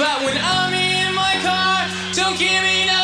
But when I'm in my car, don't give me no